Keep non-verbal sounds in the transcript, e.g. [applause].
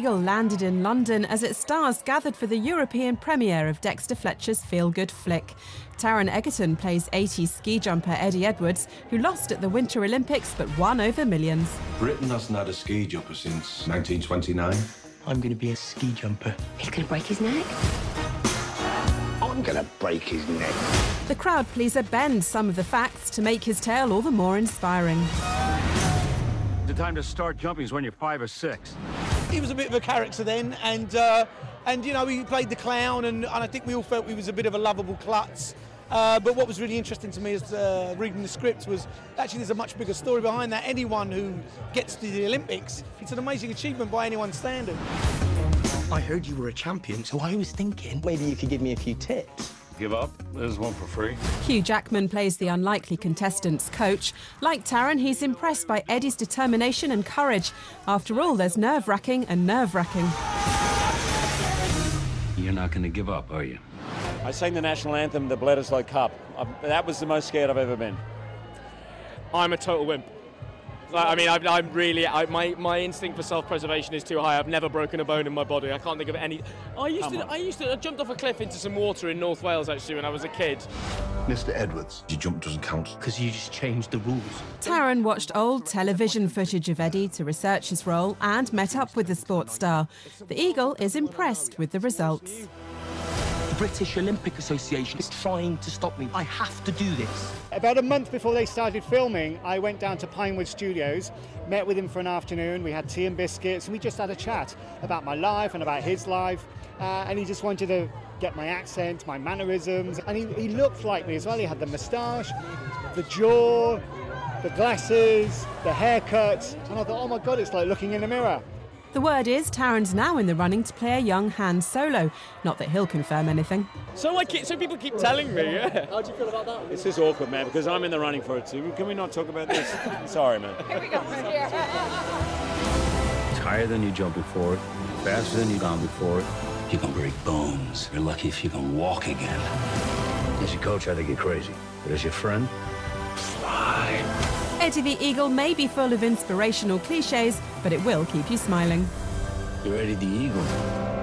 Eagle landed in London as its stars gathered for the European premiere of Dexter Fletcher's feel good flick. Taron Egerton plays 80s ski jumper Eddie Edwards, who lost at the Winter Olympics but won over millions. Britain hasn't had a ski jumper since 1929. I'm going to be a ski jumper. He's going to break his neck. I'm going to break his neck. The crowd pleaser bends some of the facts to make his tale all the more inspiring. The time to start jumping is when you're five or six. He was a bit of a character then, and uh, and you know he played the clown, and, and I think we all felt he was a bit of a lovable klutz. Uh, but what was really interesting to me as uh, reading the script was actually there's a much bigger story behind that. Anyone who gets to the Olympics, it's an amazing achievement by anyone's standard. I heard you were a champion, so I was thinking maybe you could give me a few tips. Give up. There's one for free. Hugh Jackman plays the unlikely contestant's coach. Like Taron, he's impressed by Eddie's determination and courage. After all, there's nerve wracking and nerve wracking. You're not going to give up, are you? I sang the national anthem, the Bledisloe Cup. I, that was the most scared I've ever been. I'm a total wimp. Like, I mean, I'm, I'm really I, my my instinct for self-preservation is too high. I've never broken a bone in my body. I can't think of any. I used Come to. on. I used to. I jumped off a cliff into some water in North Wales actually when I was a kid. Mr. Edwards, your jump doesn't count. Because you just changed the rules. Taron watched old television footage of Eddie to research his role and met up with the sports star. The Eagle is impressed with the results. British Olympic Association is trying to stop me. I have to do this. About a month before they started filming, I went down to Pinewood Studios, met with him for an afternoon. We had tea and biscuits, and we just had a chat about my life and about his life. Uh, and he just wanted to get my accent, my mannerisms, and he, he looked like me as well. He had the moustache, the jaw, the glasses, the haircut, and I thought, oh my god, it's like looking in a mirror. The word is Taron's now in the running to play a young Han Solo. Not that he'll confirm anything. So I keep, so people keep telling me. Yeah. How do you feel about that? This is awkward, man, because I'm in the running for it too. Can we not talk about this? [laughs] Sorry, man. Here we go. It's higher than you jumped before, faster than you gone before. You can break bones. You're lucky if you can walk again. As your coach, I think you're crazy. But as your friend, fly. Eddie the Eagle may be full of inspirational cliches, but it will keep you smiling. You're the Eagle.